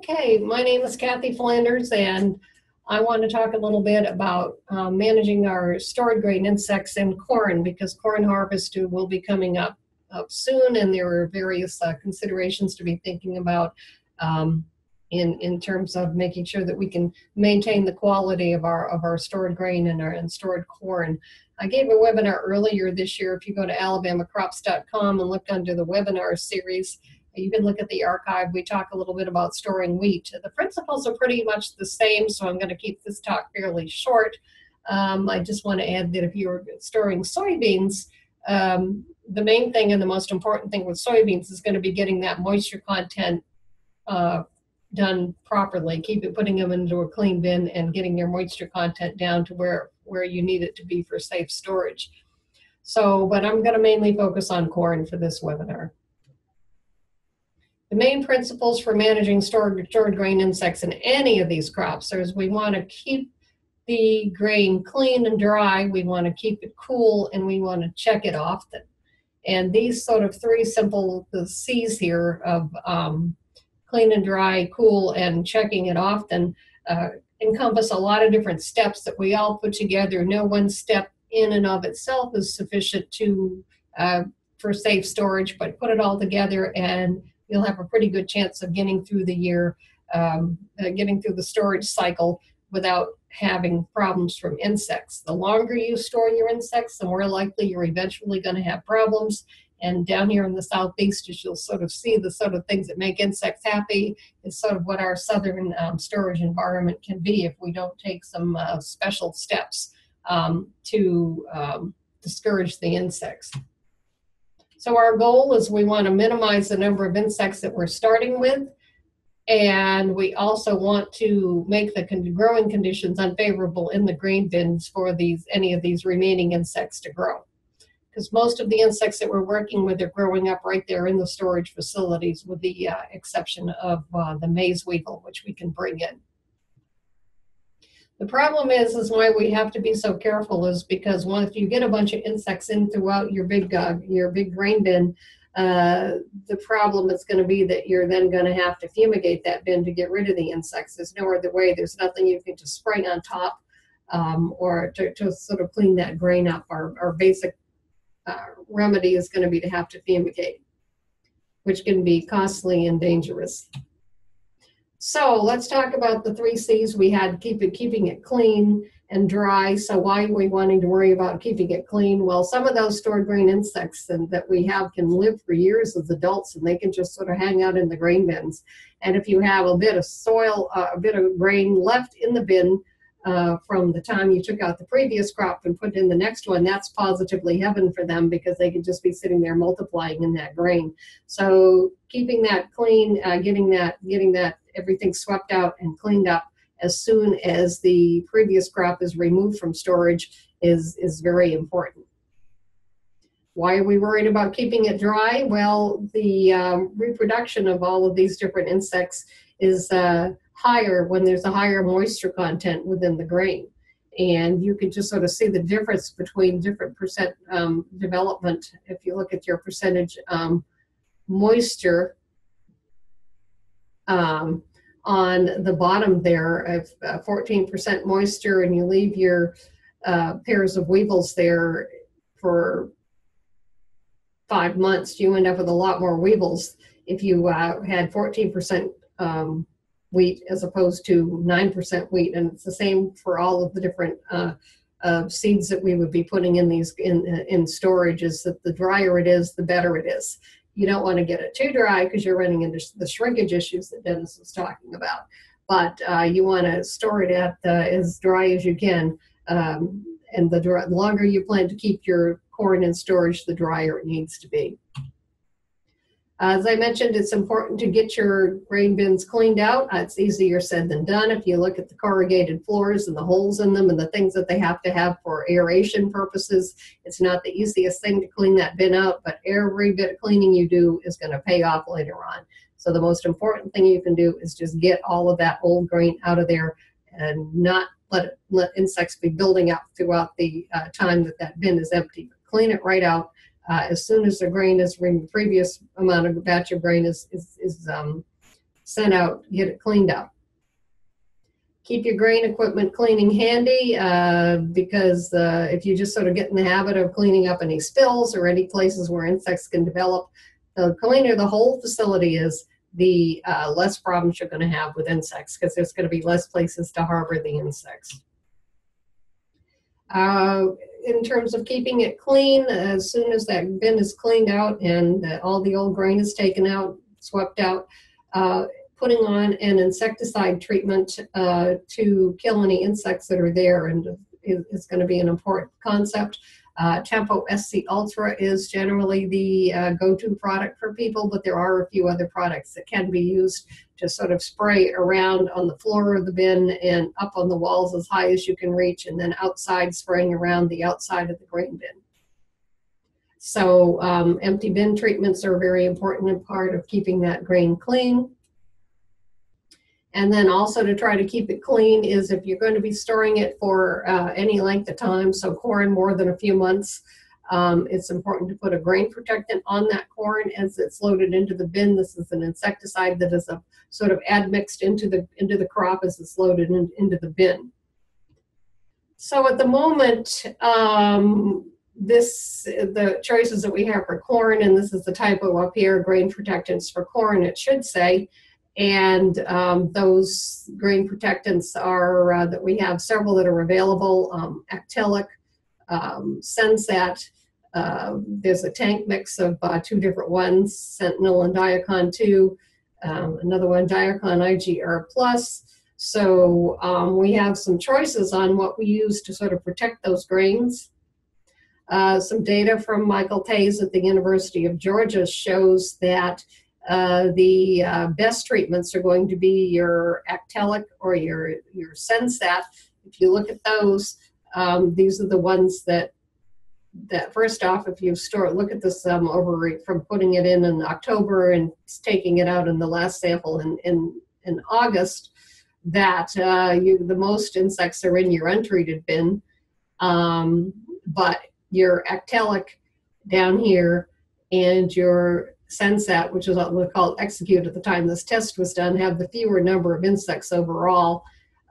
Okay, my name is Kathy Flanders, and I want to talk a little bit about um, managing our stored grain insects in corn because corn harvest will be coming up, up soon, and there are various uh, considerations to be thinking about um, in in terms of making sure that we can maintain the quality of our of our stored grain and our and stored corn. I gave a webinar earlier this year. If you go to alabamacrops.com and look under the webinar series, you can look at the archive. We talk a little bit about storing wheat. The principles are pretty much the same, so I'm going to keep this talk fairly short. Um, I just want to add that if you're storing soybeans, um, the main thing and the most important thing with soybeans is going to be getting that moisture content uh, done properly, keep it putting them into a clean bin and getting their moisture content down to where, where you need it to be for safe storage. So, but I'm going to mainly focus on corn for this webinar. The main principles for managing stored, stored grain insects in any of these crops is we want to keep the grain clean and dry, we want to keep it cool, and we want to check it often. And these sort of three simple C's here of um, clean and dry, cool, and checking it often uh, encompass a lot of different steps that we all put together. No one step in and of itself is sufficient to uh, for safe storage, but put it all together and you'll have a pretty good chance of getting through the year, um, uh, getting through the storage cycle without having problems from insects. The longer you store your insects, the more likely you're eventually going to have problems. And down here in the southeast, as you'll sort of see the sort of things that make insects happy is sort of what our southern um, storage environment can be if we don't take some uh, special steps um, to um, discourage the insects. So our goal is we want to minimize the number of insects that we're starting with and we also want to make the growing conditions unfavorable in the grain bins for these any of these remaining insects to grow because most of the insects that we're working with are growing up right there in the storage facilities with the uh, exception of uh, the maize weevil, which we can bring in. The problem is, is why we have to be so careful is because once you get a bunch of insects in throughout your big uh, your big grain bin, uh, the problem is going to be that you're then going to have to fumigate that bin to get rid of the insects. There's no other way. There's nothing you can just spray on top um, or to, to sort of clean that grain up. Our, our basic uh, remedy is going to be to have to fumigate, which can be costly and dangerous. So let's talk about the three C's we had, keep it, keeping it clean and dry. So why are we wanting to worry about keeping it clean? Well, some of those stored grain insects that we have can live for years as adults and they can just sort of hang out in the grain bins. And if you have a bit of soil, uh, a bit of grain left in the bin, uh, from the time you took out the previous crop and put in the next one, that's positively heaven for them because they could just be sitting there multiplying in that grain. So keeping that clean, uh, getting that, getting that everything swept out and cleaned up as soon as the previous crop is removed from storage is is very important. Why are we worried about keeping it dry? Well, the um, reproduction of all of these different insects is uh, higher when there's a higher moisture content within the grain. And you can just sort of see the difference between different percent um, development. If you look at your percentage um, moisture um, on the bottom there of 14% uh, moisture and you leave your uh, pairs of weevils there for five months, you end up with a lot more weevils if you uh, had 14% um, wheat as opposed to 9% wheat. And it's the same for all of the different uh, uh, seeds that we would be putting in these in, in storage is that the drier it is, the better it is. You don't want to get it too dry because you're running into the shrinkage issues that Dennis was talking about. But uh, you want to store it at as dry as you can. Um, and the, the longer you plan to keep your corn in storage, the drier it needs to be. As I mentioned, it's important to get your grain bins cleaned out. It's easier said than done. If you look at the corrugated floors and the holes in them and the things that they have to have for aeration purposes, it's not the easiest thing to clean that bin out, but every bit of cleaning you do is going to pay off later on. So the most important thing you can do is just get all of that old grain out of there and not let, it, let insects be building up throughout the uh, time that that bin is empty. Clean it right out uh, as soon as the grain is the previous amount of batch of grain is is, is um, sent out, get it cleaned up. Keep your grain equipment cleaning handy uh, because uh, if you just sort of get in the habit of cleaning up any spills or any places where insects can develop, the cleaner the whole facility is, the uh, less problems you're going to have with insects because there's going to be less places to harbor the insects. Uh, in terms of keeping it clean, as soon as that bin is cleaned out and all the old grain is taken out, swept out, uh, putting on an insecticide treatment uh, to kill any insects that are there and is, is going to be an important concept. Uh, Tempo SC Ultra is generally the uh, go-to product for people, but there are a few other products that can be used to sort of spray around on the floor of the bin and up on the walls as high as you can reach, and then outside spraying around the outside of the grain bin. So um, empty bin treatments are a very important part of keeping that grain clean. And then also to try to keep it clean is if you're going to be storing it for uh, any length of time, so corn more than a few months, um, it's important to put a grain protectant on that corn as it's loaded into the bin. This is an insecticide that is a sort of admixed into the into the crop as it's loaded in, into the bin. So at the moment, um, this the choices that we have for corn, and this is the typo up here, grain protectants for corn. It should say and um, those grain protectants are uh, that we have several that are available um, Actellic, um, Sensat. Uh, there's a tank mix of uh, two different ones, Centynal and Diacon 2. Um, another one, Diacon IGR Plus. So um, we have some choices on what we use to sort of protect those grains. Uh, some data from Michael Toews at the University of Georgia shows that uh, the uh, best treatments are going to be your Actellic or your, your Sensat. If you look at those, um, these are the ones that, that first off, if you store, look at this um, over from putting it in in October and taking it out in the last sample in, in, in August, that uh, you, the most insects are in your untreated bin. Um, but your Actellic down here and your Sensat, which is what we called execute at the time this test was done, have the fewer number of insects overall.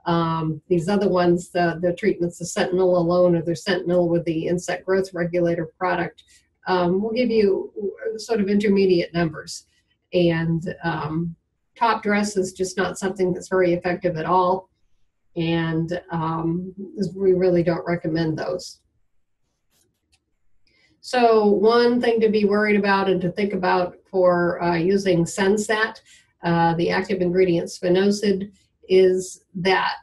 Um, these other ones, the, the treatments, the Centynal alone or the Centynal with the insect growth regulator product, um, will give you sort of intermediate numbers. And um, top dress is just not something that's very effective at all. And um, we really don't recommend those. So one thing to be worried about and to think about for uh, using Sensat, uh, the active ingredient spinosad, is that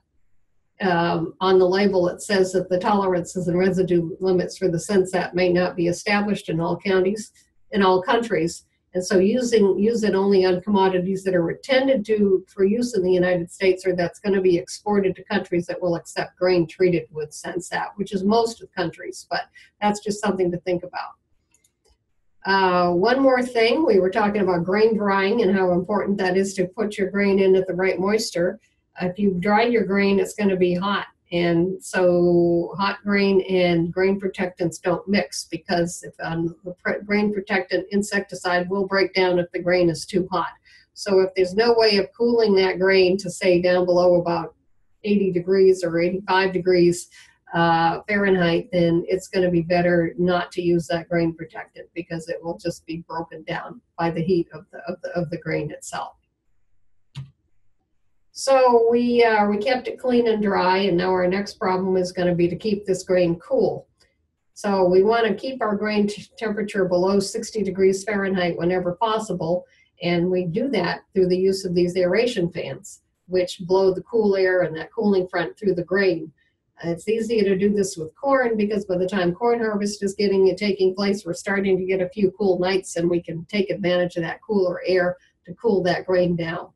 um, on the label it says that the tolerances and residue limits for the Sensat may not be established in all counties, in all countries. And so using use it only on commodities that are intended to for use in the United States or that's going to be exported to countries that will accept grain treated with Sensat, which is most of countries, but that's just something to think about. Uh, one more thing, we were talking about grain drying and how important that is to put your grain in at the right moisture. If you dry your grain, it's going to be hot and so hot grain and grain protectants don't mix because if um, the grain protectant insecticide will break down if the grain is too hot. So if there's no way of cooling that grain to say down below about 80 degrees or 85 degrees uh, Fahrenheit, then it's going to be better not to use that grain protectant because it will just be broken down by the heat of the, of the, of the grain itself. So we, uh, we kept it clean and dry, and now our next problem is going to be to keep this grain cool. So we want to keep our grain temperature below 60 degrees Fahrenheit whenever possible, and we do that through the use of these aeration fans, which blow the cool air and that cooling front through the grain. It's easier to do this with corn because by the time corn harvest is getting taking place, we're starting to get a few cool nights and we can take advantage of that cooler air to cool that grain down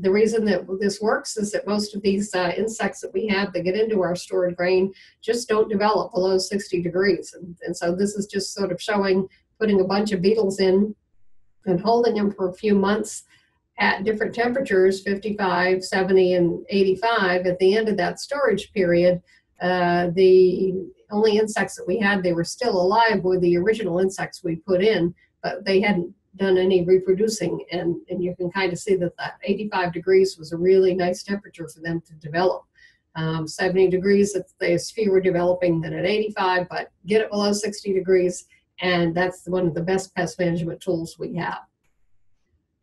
the reason that this works is that most of these uh, insects that we have that get into our stored grain just don't develop below 60 degrees. And, and so this is just sort of showing putting a bunch of beetles in and holding them for a few months at different temperatures 55 70 and 85 at the end of that storage period uh, the only insects that we had they were still alive were the original insects we put in but they hadn't done any reproducing. And, and you can kind of see that that 85 degrees was a really nice temperature for them to develop. Um, 70 degrees, it's, there's fewer developing than at 85, but get it below 60 degrees, and that's one of the best pest management tools we have.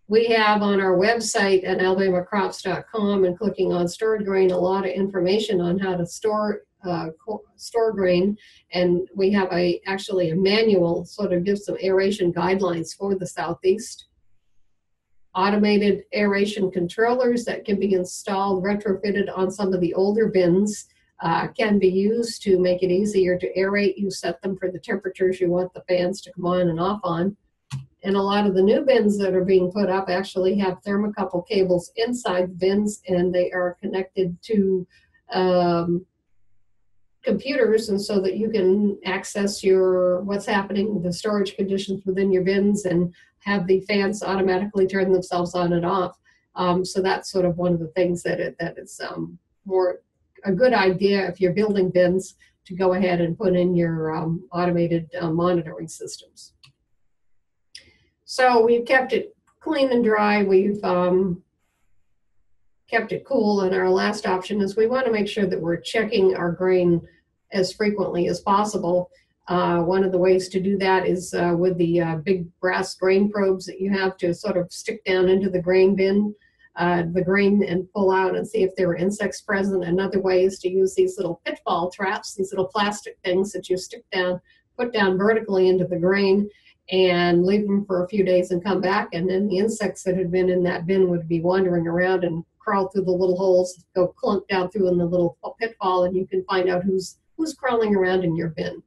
We have on our website at alabamacrops.com and clicking on stored grain a lot of information on how to store uh, store grain, and we have a actually a manual sort of gives some aeration guidelines for the southeast. Automated aeration controllers that can be installed, retrofitted on some of the older bins, uh, can be used to make it easier to aerate. You set them for the temperatures you want the fans to come on and off on. And a lot of the new bins that are being put up actually have thermocouple cables inside the bins, and they are connected to um, computers and so that you can access your what's happening the storage conditions within your bins and have the fans automatically turn themselves on and off. Um, so that's sort of one of the things that it, that is um, more a good idea if you're building bins to go ahead and put in your um, automated uh, monitoring systems. So we've kept it clean and dry. We've um, kept it cool and our last option is we want to make sure that we're checking our grain as frequently as possible. Uh, one of the ways to do that is uh, with the uh, big brass grain probes that you have to sort of stick down into the grain bin, uh, the grain, and pull out and see if there are insects present. Another way is to use these little pitfall traps, these little plastic things that you stick down, put down vertically into the grain, and leave them for a few days and come back. And then the insects that had been in that bin would be wandering around and crawl through the little holes, go clunk down through in the little pitfall, and you can find out who's who's crawling around in your bin.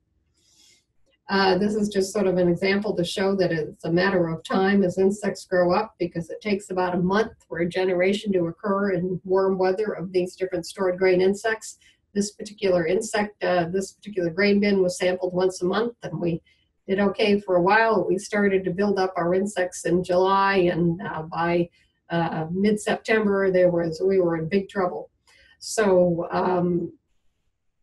Uh, this is just sort of an example to show that it's a matter of time as insects grow up because it takes about a month for a generation to occur in warm weather of these different stored grain insects. This particular insect, uh, this particular grain bin was sampled once a month and we did okay for a while. We started to build up our insects in July and uh, by uh, mid-September there was we were in big trouble. So um,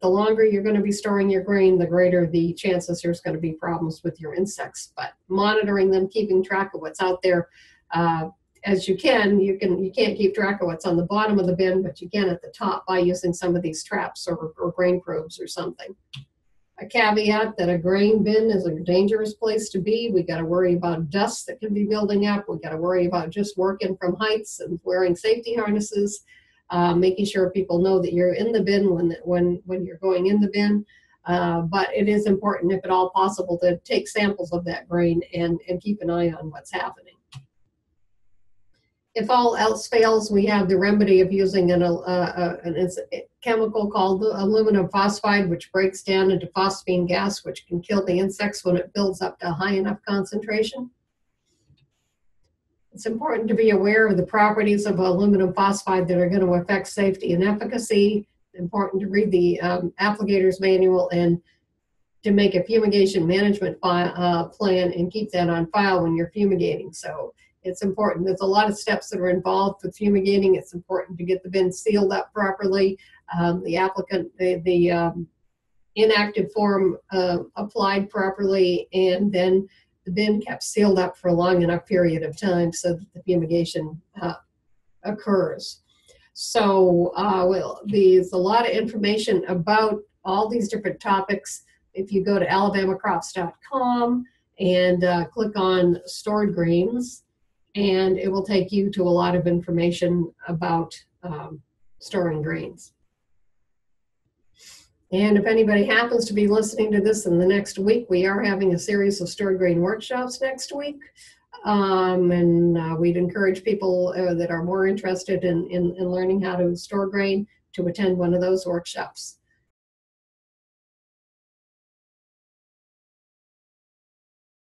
the longer you're going to be storing your grain, the greater the chances there's going to be problems with your insects. But monitoring them, keeping track of what's out there, uh, as you can, you can you can't keep track of what's on the bottom of the bin, but you can at the top by using some of these traps or, or grain probes or something. A caveat that a grain bin is a dangerous place to be. We got to worry about dust that can be building up. We got to worry about just working from heights and wearing safety harnesses uh, making sure people know that you're in the bin when when when you're going in the bin. Uh, but it is important, if at all possible, to take samples of that grain and, and keep an eye on what's happening. If all else fails, we have the remedy of using an, uh, uh, chemical called aluminum phosphide, which breaks down into phosphine gas, which can kill the insects when it builds up to a high enough concentration. It's important to be aware of the properties of aluminum phosphide that are going to affect safety and efficacy. Important to read the um, applicator's manual and to make a fumigation management uh, plan and keep that on file when you're fumigating. So it's important. There's a lot of steps that are involved with fumigating. It's important to get the bin sealed up properly. Um, the applicant, the, the um, inactive form uh, applied properly, and then the bin kept sealed up for a long enough period of time so that the fumigation uh, occurs. So uh, well, there's a lot of information about all these different topics. If you go to alabamacrops.com and uh, click on stored grains, and it will take you to a lot of information about um, storing grains. And if anybody happens to be listening to this in the next week, we are having a series of stored grain workshops next week. Um, and uh, we'd encourage people uh, that are more interested in, in, in, learning how to store grain to attend one of those workshops.